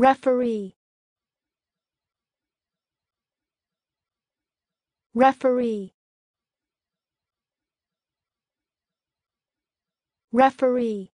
referee. Referee. Referee.